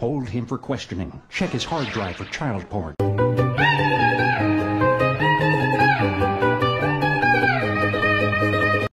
Hold him for questioning. Check his hard drive for child porn.